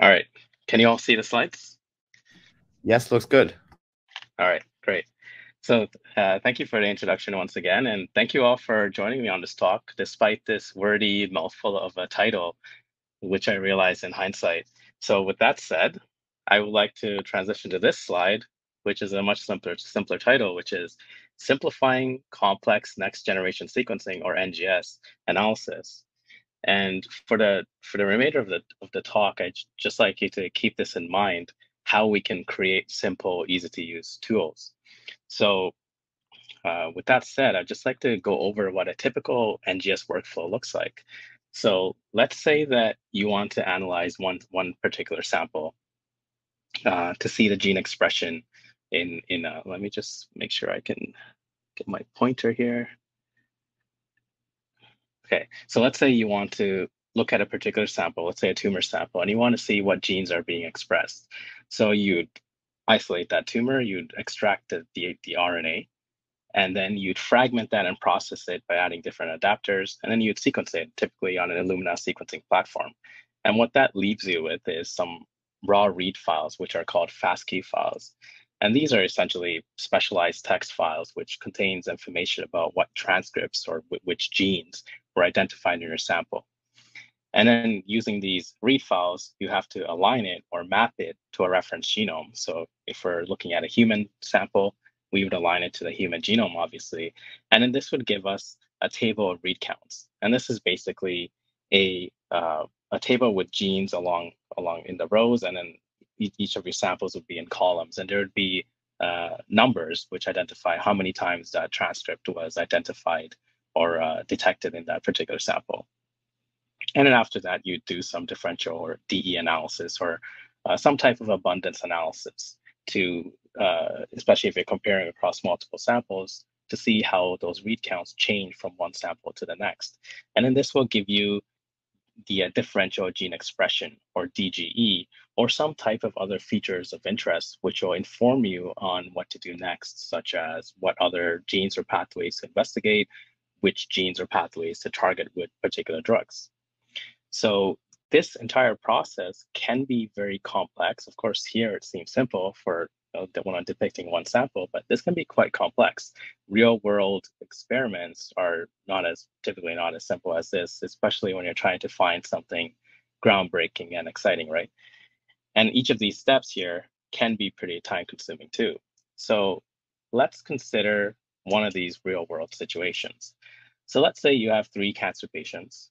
All right. Can you all see the slides? Yes, looks good. All right, great. So uh, thank you for the introduction once again, and thank you all for joining me on this talk, despite this wordy mouthful of a title, which I realized in hindsight. So with that said, I would like to transition to this slide, which is a much simpler, simpler title, which is Simplifying Complex Next Generation Sequencing, or NGS, Analysis. And for the for the remainder of the of the talk, I just like you to keep this in mind: how we can create simple, easy to use tools. So, uh, with that said, I'd just like to go over what a typical NGS workflow looks like. So, let's say that you want to analyze one one particular sample uh, to see the gene expression in in. Let me just make sure I can get my pointer here. Okay, so let's say you want to look at a particular sample, let's say a tumor sample, and you want to see what genes are being expressed. So you'd isolate that tumor, you'd extract the, the, the RNA, and then you'd fragment that and process it by adding different adapters, and then you'd sequence it, typically on an Illumina sequencing platform. And what that leaves you with is some raw read files, which are called FASTQ files. And these are essentially specialized text files, which contains information about what transcripts or which genes were identified in your sample. And then using these read files, you have to align it or map it to a reference genome. So if we're looking at a human sample, we would align it to the human genome, obviously. And then this would give us a table of read counts. And this is basically a uh, a table with genes along along in the rows, and then each of your samples would be in columns, and there would be uh, numbers which identify how many times that transcript was identified or uh, detected in that particular sample. And then after that, you do some differential or DE analysis or uh, some type of abundance analysis to, uh, especially if you're comparing across multiple samples, to see how those read counts change from one sample to the next. And then this will give you the uh, differential gene expression or DGE or some type of other features of interest which will inform you on what to do next, such as what other genes or pathways to investigate, which genes or pathways to target with particular drugs. So this entire process can be very complex. Of course, here it seems simple for you know, the one I'm depicting one sample, but this can be quite complex. Real world experiments are not as typically not as simple as this, especially when you're trying to find something groundbreaking and exciting, right? And each of these steps here can be pretty time consuming too. So let's consider one of these real world situations. So let's say you have three cancer patients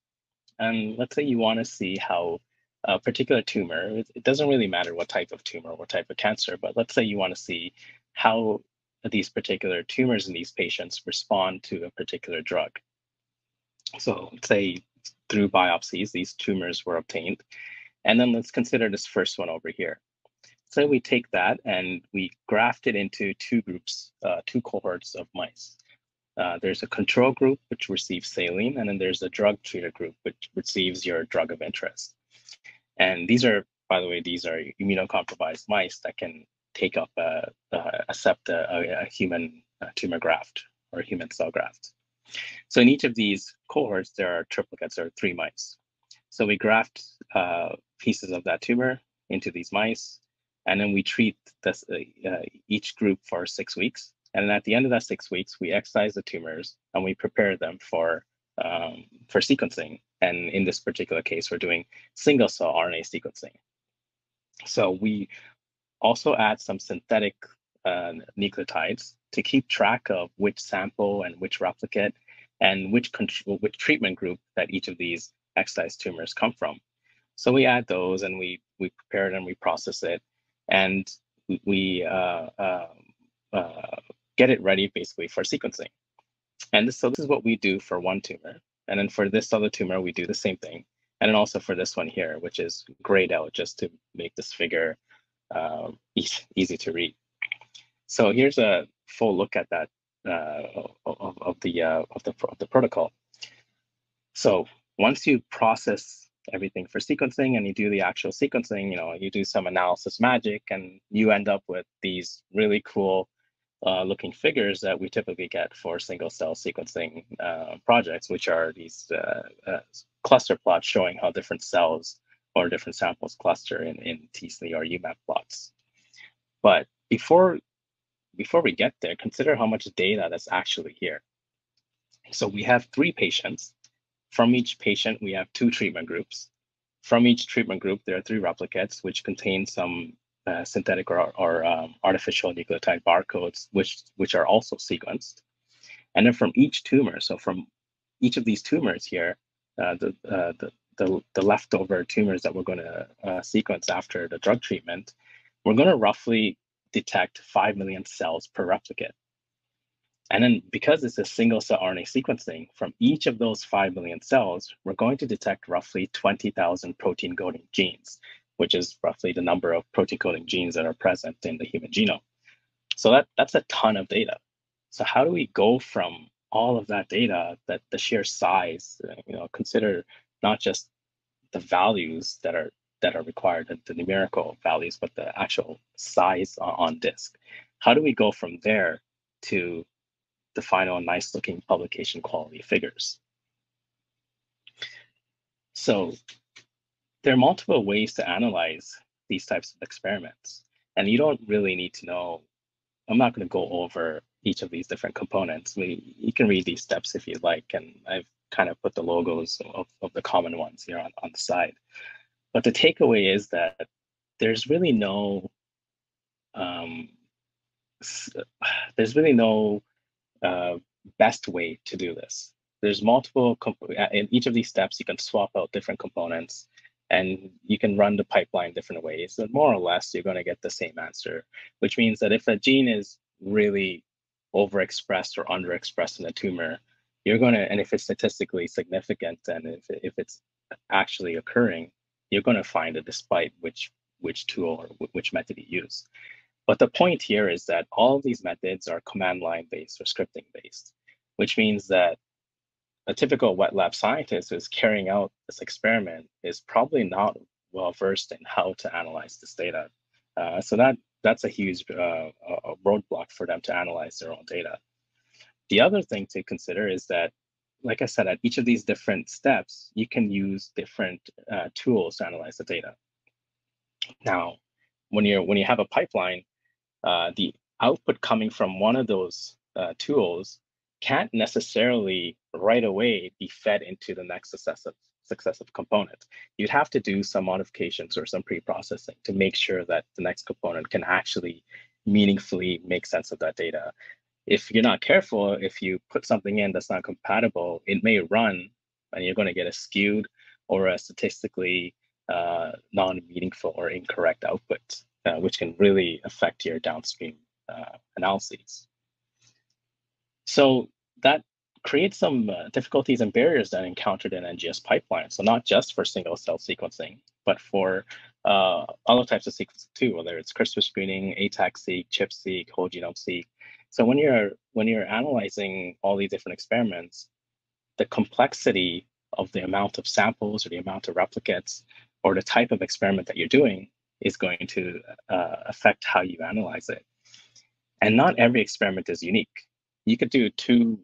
and let's say you want to see how a particular tumor, it doesn't really matter what type of tumor, what type of cancer, but let's say you want to see how these particular tumors in these patients respond to a particular drug. So say through biopsies, these tumors were obtained. And then let's consider this first one over here. So we take that and we graft it into two groups, uh, two cohorts of mice. Uh, there's a control group which receives saline, and then there's a drug treated group which receives your drug of interest. And these are, by the way, these are immunocompromised mice that can take up a, accept a, a human tumor graft or human cell graft. So in each of these cohorts, there are triplicates or three mice. So we graft uh, pieces of that tumor into these mice, and then we treat this, uh, each group for six weeks. And at the end of that six weeks, we excise the tumors and we prepare them for um, for sequencing. And in this particular case, we're doing single cell RNA sequencing. So we also add some synthetic uh, nucleotides to keep track of which sample and which replicate and which which treatment group that each of these excised tumors come from. So we add those and we we prepare it and we process it, and we uh, uh, uh get it ready basically for sequencing. And so this is what we do for one tumor. And then for this other tumor, we do the same thing. And then also for this one here, which is grayed out just to make this figure um, easy, easy to read. So here's a full look at that uh, of, of, the, uh, of, the, of the protocol. So once you process everything for sequencing and you do the actual sequencing, you know, you do some analysis magic and you end up with these really cool uh, looking figures that we typically get for single cell sequencing uh, projects, which are these uh, uh cluster plots showing how different cells or different samples cluster in, in t-SNE or UMAP plots. But before, before we get there, consider how much data that's actually here. So we have three patients. From each patient, we have two treatment groups. From each treatment group, there are three replicates, which contain some uh, synthetic or, or um, artificial nucleotide barcodes, which, which are also sequenced. And then from each tumor, so from each of these tumors here, uh, the, uh, the, the, the, leftover tumors that we're going to uh, sequence after the drug treatment, we're going to roughly detect 5 million cells per replicate. And then because it's a single cell RNA sequencing, from each of those 5 million cells, we're going to detect roughly 20,000 protein coding genes, which is roughly the number of protein coding genes that are present in the human genome. So that, that's a ton of data. So how do we go from all of that data, that the sheer size, uh, you know, consider not just the values that are that are required, the, the numerical values, but the actual size on, on disk. How do we go from there to the final nice looking publication quality figures? So there are multiple ways to analyze these types of experiments. And you don't really need to know, I'm not going to go over each of these different components. We, you can read these steps if you like, and I've kind of put the logos of, of the common ones here on, on the side. But the takeaway is that there's really no um, there's really no uh, best way to do this. There's multiple in each of these steps. You can swap out different components, and you can run the pipeline different ways. And more or less, you're going to get the same answer. Which means that if a gene is really overexpressed or underexpressed in a tumor, you're going to, and if it's statistically significant and if, if it's actually occurring, you're going to find it despite which which tool or which method you use. But the point here is that all these methods are command line based or scripting based, which means that a typical wet lab scientist who's carrying out this experiment is probably not well versed in how to analyze this data. Uh, so that that's a huge uh, roadblock for them to analyze their own data. The other thing to consider is that, like I said, at each of these different steps, you can use different uh, tools to analyze the data. Now, when you're when you have a pipeline, uh, the output coming from one of those uh, tools can't necessarily right away be fed into the next successive successive component. You'd have to do some modifications or some pre-processing to make sure that the next component can actually meaningfully make sense of that data. If you're not careful, if you put something in that's not compatible, it may run and you're going to get a skewed or a statistically uh, non-meaningful or incorrect output, uh, which can really affect your downstream uh, analyses. So that creates some uh, difficulties and barriers that encountered in NGS pipelines. So not just for single cell sequencing, but for uh, other types of sequencing too, whether it's CRISPR screening, ATAC-seq, ChIP-seq, whole genome seq. So when you're when you're analyzing all these different experiments, the complexity of the amount of samples or the amount of replicates or the type of experiment that you're doing is going to uh, affect how you analyze it. And not every experiment is unique. You could do two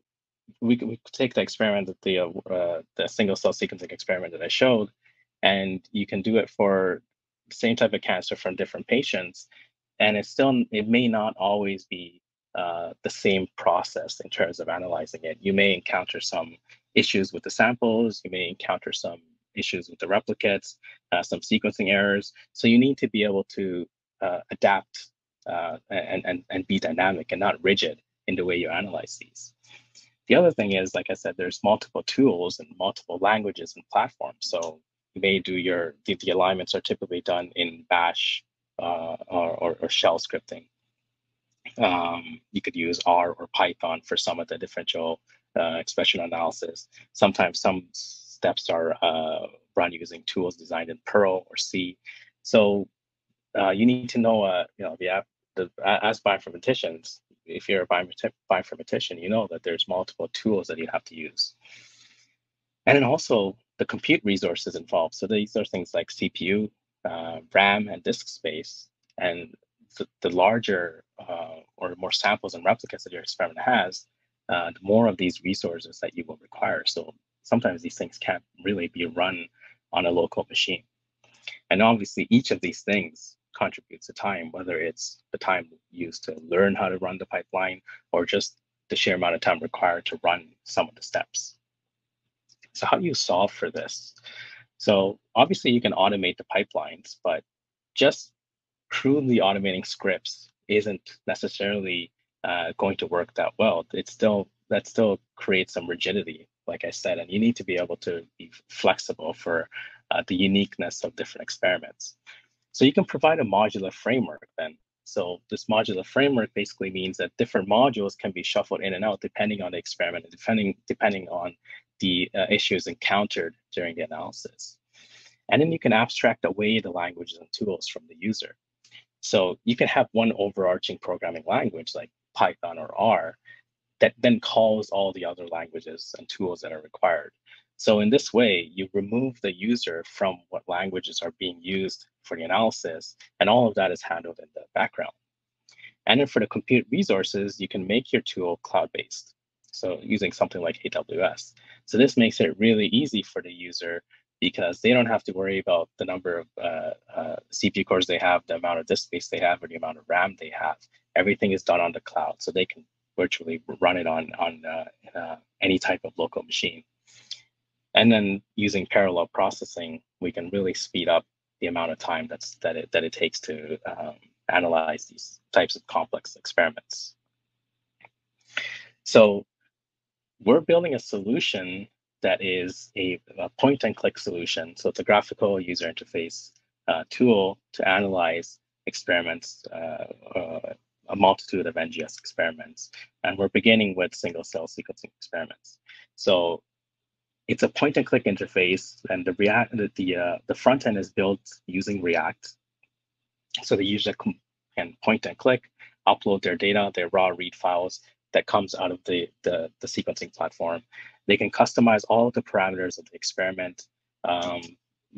we could, we could take the experiment that the uh, the single cell sequencing experiment that I showed, and you can do it for same type of cancer from different patients, and it still it may not always be uh, the same process in terms of analyzing it. You may encounter some issues with the samples. You may encounter some issues with the replicates, uh, some sequencing errors. So you need to be able to uh, adapt uh, and, and, and be dynamic and not rigid in the way you analyze these. The other thing is, like I said, there's multiple tools and multiple languages and platforms. So you may do your, the, the alignments are typically done in bash uh, or, or, or, shell scripting. Um, you could use R or Python for some of the differential uh, expression analysis. Sometimes some steps are uh, run using tools designed in Perl or C. So uh, you need to know, uh, you know, the, the as bioinformaticians, if you're a bioinformatician, you know that there's multiple tools that you have to use. And then also the compute resources involved. So these are things like CPU, uh, RAM, and disk space. And the, the larger uh, or more samples and replicates that your experiment has, uh, the more of these resources that you will require. So sometimes these things can't really be run on a local machine. And obviously, each of these things contributes to time, whether it's the time used to learn how to run the pipeline or just the sheer amount of time required to run some of the steps. So how do you solve for this? So obviously you can automate the pipelines, but just crudely automating scripts isn't necessarily uh, going to work that well. It's still that still creates some rigidity, like I said, and you need to be able to be flexible for uh, the uniqueness of different experiments. So you can provide a modular framework then. So this modular framework basically means that different modules can be shuffled in and out depending on the experiment, depending depending on the uh, issues encountered during the analysis. And then you can abstract away the languages and tools from the user. So you can have one overarching programming language like Python or R that then calls all the other languages and tools that are required. So in this way, you remove the user from what languages are being used for the analysis, and all of that is handled in the background. And then for the compute resources, you can make your tool cloud-based. So using something like AWS. So this makes it really easy for the user because they don't have to worry about the number of uh, uh, CPU cores they have, the amount of disk space they have, or the amount of RAM they have. Everything is done on the cloud, so they can virtually run it on on uh, any type of local machine. And then using parallel processing, we can really speed up the amount of time that's that it that it takes to um, analyze these types of complex experiments. So we're building a solution that is a, a point and click solution. So it's a graphical user interface uh, tool to analyze experiments, uh, uh, a multitude of NGS experiments. And we're beginning with single cell sequencing experiments. So it's a point and click interface, and the React the the, uh, the front end is built using React. So the user can point and click, upload their data, their raw read files that comes out of the, the, the sequencing platform. They can customize all of the parameters of the experiment, um,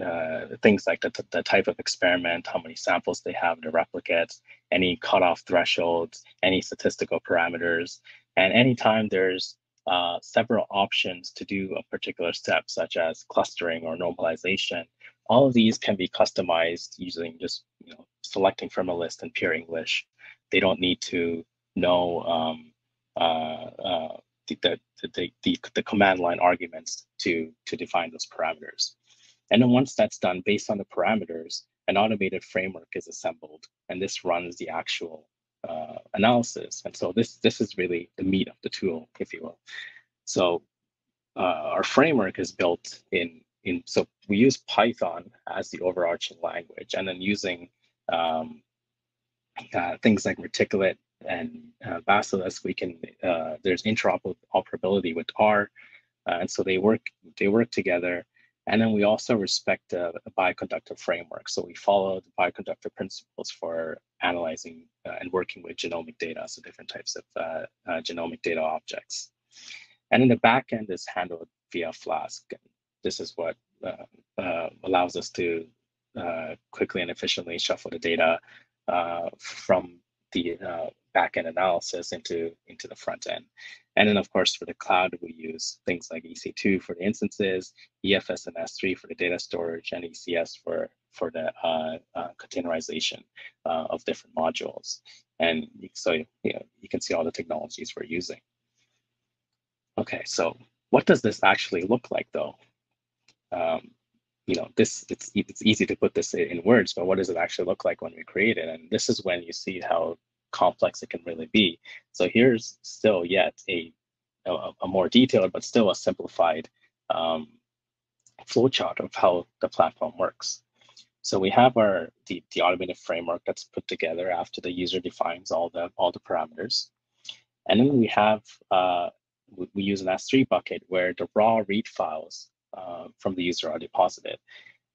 uh, things like the, the type of experiment, how many samples they have, the replicates, any cutoff thresholds, any statistical parameters. And anytime there's uh, several options to do a particular step, such as clustering or normalization. All of these can be customized using just you know selecting from a list in pure English. They don't need to know um, uh, uh, the, the, the, the, the command line arguments to, to define those parameters. And then once that's done, based on the parameters, an automated framework is assembled, and this runs the actual uh, analysis. And so this this is really the meat of the tool, if you will. So uh, our framework is built in in so we use Python as the overarching language, and then using um, uh, things like Reticulate and uh, Basilisk, we can uh, there's interoperability with R, uh, and so they work they work together and then we also respect a, a bioconductor framework. So we follow the bioconductor principles for analyzing uh, and working with genomic data, so different types of uh, uh, genomic data objects. And in the back end is handled via Flask. This is what uh, uh, allows us to uh, quickly and efficiently shuffle the data from the backend analysis into, into the front end. And then, of course, for the cloud, we use things like EC2 for the instances, EFS and S3 for the data storage, and ECS for, for the uh, uh, containerization uh, of different modules. And so you, know, you can see all the technologies we're using. Okay, so what does this actually look like, though? Um, you know, this it's it's easy to put this in words, but what does it actually look like when we create it? And this is when you see how complex it can really be. So here's still yet a, a, a more detailed, but still a simplified um, flowchart of how the platform works. So we have our the, the automated framework that's put together after the user defines all the all the parameters. And then we have uh, we, we use an S3 bucket where the raw read files uh, from the user are deposited.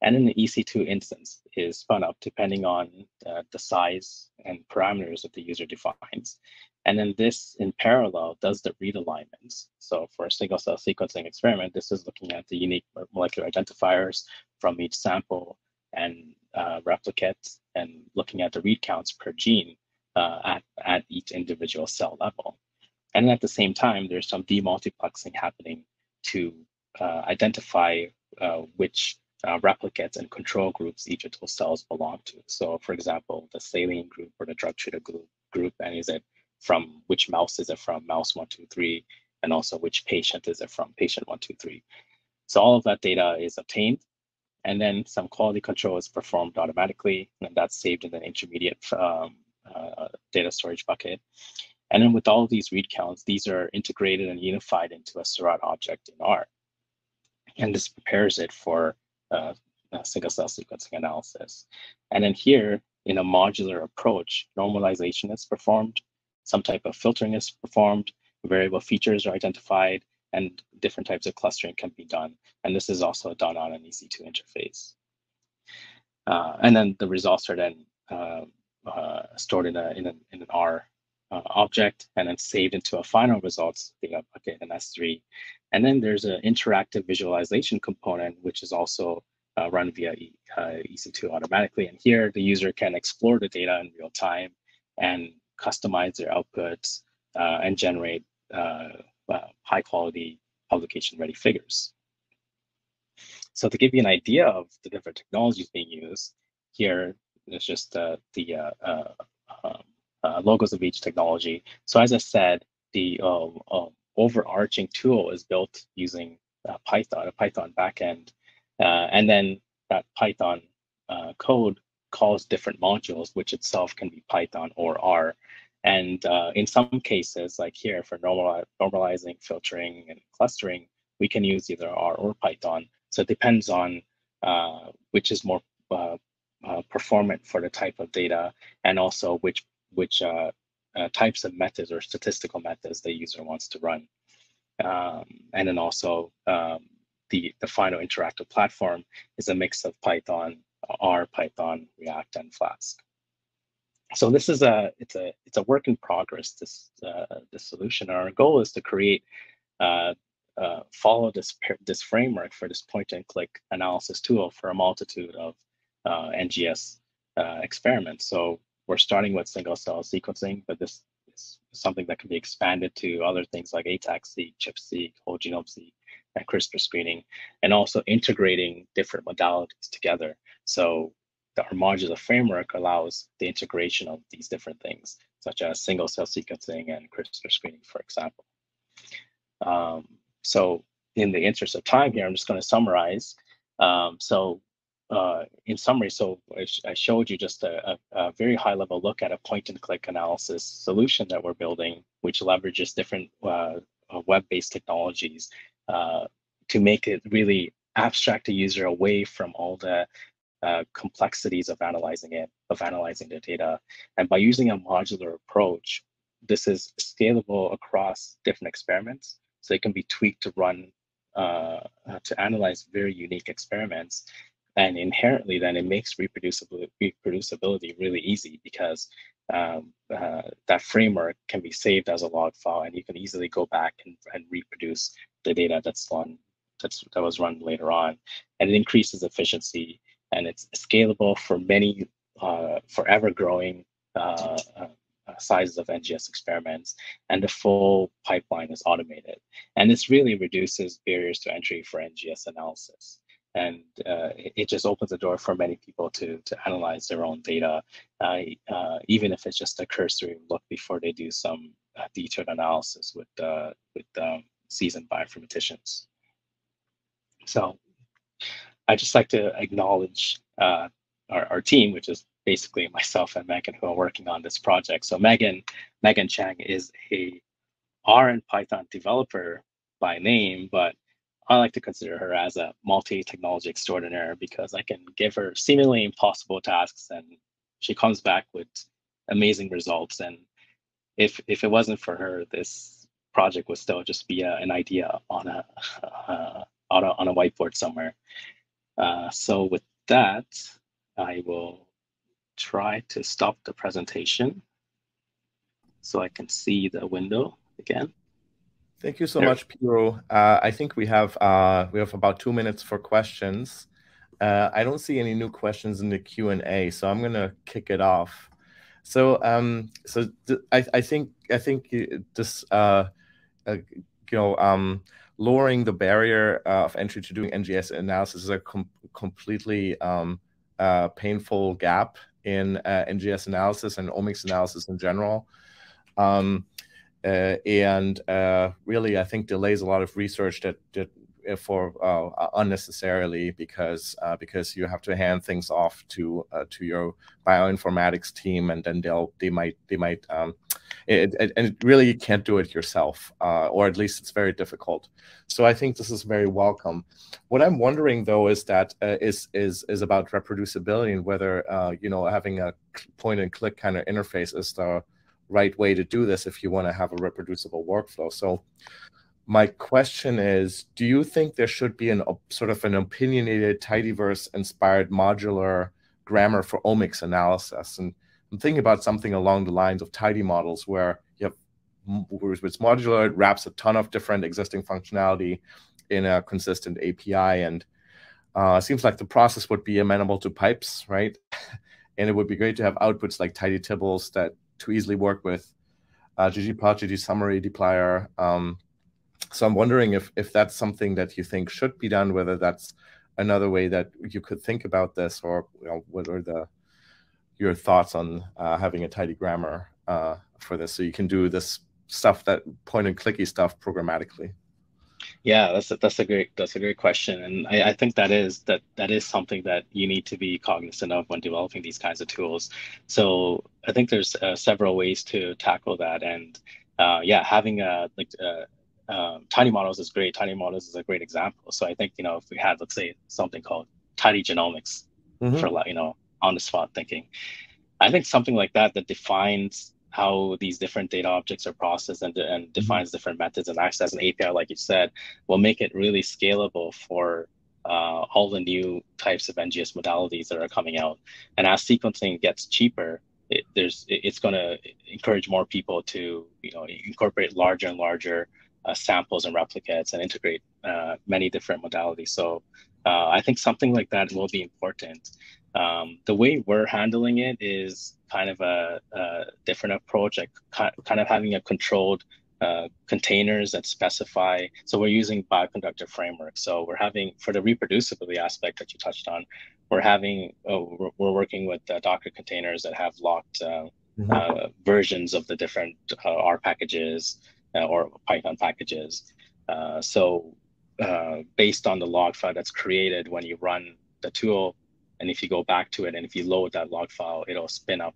And the EC2 instance is spun up depending on uh, the size and parameters that the user defines. And then this in parallel does the read alignments. So for a single cell sequencing experiment, this is looking at the unique molecular identifiers from each sample and uh, replicates and looking at the read counts per gene uh, at, at each individual cell level. And at the same time, there's some demultiplexing happening to uh, identify uh, which uh, replicates and control groups each of those cells belong to. So for example, the saline group or the drug treated group, group and is it from which mouse is it from mouse one, two, three, and also which patient is it from patient one, two, three. So all of that data is obtained and then some quality control is performed automatically and that's saved in the intermediate um, uh, data storage bucket. And then with all these read counts, these are integrated and unified into a Seurat object in R. And this prepares it for uh, single cell sequencing analysis. And then here, in a modular approach, normalization is performed, some type of filtering is performed, variable features are identified, and different types of clustering can be done. And this is also done on an EC2 interface. Uh, and then the results are then uh, uh, stored in, a, in, a, in an R uh, object and then saved into a final results data in S3. And then there's an interactive visualization component, which is also uh, run via e, uh, EC2 automatically. And here the user can explore the data in real time and customize their outputs uh, and generate uh, high quality publication ready figures. So to give you an idea of the different technologies being used, here is just uh, the uh, um, logos of each technology. So as I said, the um, um, overarching tool is built using uh, Python, a Python backend. Uh, and then that Python uh, code calls different modules, which itself can be Python or R. And uh, in some cases, like here for normal, normalizing, filtering, and clustering, we can use either R or Python. So it depends on uh, which is more uh, performant for the type of data and also which which uh, types of methods or statistical methods the user wants to run. Um, and then also um, the, the final interactive platform is a mix of Python, R, Python, React, and Flask. So this is a it's a it's a work in progress. This uh, this solution. Our goal is to create uh, uh, follow this this framework for this point and click analysis tool for a multitude of uh, NGS uh, experiments. So we're starting with single cell sequencing, but this is something that can be expanded to other things like ATAC-seq, ChIP-seq, whole genome-seq, and CRISPR screening, and also integrating different modalities together. So the, modular framework allows the integration of these different things, such as single cell sequencing and CRISPR screening, for example. Um, so in the interest of time here, I'm just going to summarize. Um, so uh, in summary, so I, showed you just a, a, a, very high level look at a point and click analysis solution that we're building, which leverages different uh, uh, web-based technologies uh, to make it really abstract the user away from all the uh, complexities of analyzing it, of analyzing the data. And by using a modular approach, this is scalable across different experiments. So it can be tweaked to run uh, to analyze very unique experiments and inherently then it makes reproducibility, reproducibility really easy because um, uh, that framework can be saved as a log file and you can easily go back and, and reproduce the data that's run that's, that was run later on and it increases efficiency and it's scalable for many uh, forever growing uh, uh sizes of NGS experiments, and the full pipeline is automated. And this really reduces barriers to entry for NGS analysis and uh, it, just opens the door for many people to to analyze their own data, uh, uh, even if it's just a cursory look before they do some uh, detailed analysis with uh, with um, seasoned bioinformaticians. So, I just like to acknowledge uh, our, our team, which is basically myself and Megan who are working on this project. So Megan Megan Chang is a R and Python developer by name, but I like to consider her as a multi-technology extraordinaire because I can give her seemingly impossible tasks and she comes back with amazing results. And if if it wasn't for her, this project would still just be a, an idea on a, uh, on a on a whiteboard somewhere. Uh, so with that, I will try to stop the presentation so I can see the window again. Thank you so there. much, Piru. Uh, I think we have uh, we have about two minutes for questions. Uh, I don't see any new questions in the Q and A, so I'm gonna kick it off. So, um, so I, I think I think this uh, uh, you know um, lowering the barrier uh, of entry to doing NGS analysis is a com completely um, uh, painful gap in uh, NGS analysis and omics analysis in general. Um, uh, and uh, really, I think delays a lot of research that, that uh, for uh, unnecessarily because uh, because you have to hand things off to uh, to your bioinformatics team and then they'll they might they might um, it, it, and really you can't do it yourself or at least it's very difficult. So I think this is very welcome. What I'm wondering though is that is is is about reproducibility and whether you know having a point and click kind of interface is the right way to do this if you want to have a reproducible workflow. So my question is, do you think there should be an sort of an opinionated tidyverse inspired modular grammar for omics analysis? And I'm thinking about something along the lines of tidy models where you have it's modular, it wraps a ton of different existing functionality in a consistent API. And uh, seems like the process would be amenable to pipes, right? and it would be great to have outputs like tidy tibbles that to easily work with uh, ggplot, gtsummary, dplyr. Um, so I'm wondering if if that's something that you think should be done, whether that's another way that you could think about this, or you know, what are the your thoughts on uh, having a tidy grammar uh, for this, so you can do this stuff that point and clicky stuff programmatically. Yeah, that's a, that's a great that's a great question, and I, I think that is that that is something that you need to be cognizant of when developing these kinds of tools. So I think there's uh, several ways to tackle that, and uh, yeah, having a like uh, um, tidy models is great. Tidy models is a great example. So I think you know if we had let's say something called tidy genomics mm-hmm. for you know on the spot thinking, I think something like that that defines how these different data objects are processed and, and mm-hmm. defines different methods and acts as an API, like you said, will make it really scalable for uh, all the new types of NGS modalities that are coming out. And as sequencing gets cheaper, it, there's it, it's going to encourage more people to you know incorporate larger and larger uh, samples and replicates and integrate uh, many different modalities. So uh, I think something like that will be important. Um, the way we're handling it is kind of a, a different approach, like kind of having a controlled uh, containers that specify. So we're using bioconductor framework. So we're having for the reproducibility aspect that you touched on, we're having oh, we're, we're, working with uh, Docker containers that have locked uh, mm-hmm. Uh, versions of the different uh, R packages uh, or Python packages. so based on the log file that's created when you run the tool, and if you go back to it and if you load that log file, it'll spin up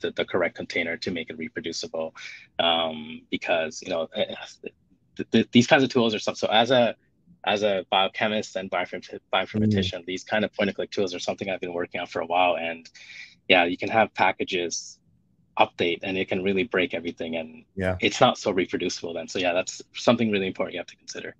the, the correct container to make it reproducible. Um, because you know th- eh, eh, th- these kinds of tools are stuff. So as a as a biochemist and bioinformatician, mm. these kind of point and click tools are something I've been working on for a while. And yeah, you can have packages update and it can really break everything and yeah it's not so reproducible then so yeah that's something really important you have to consider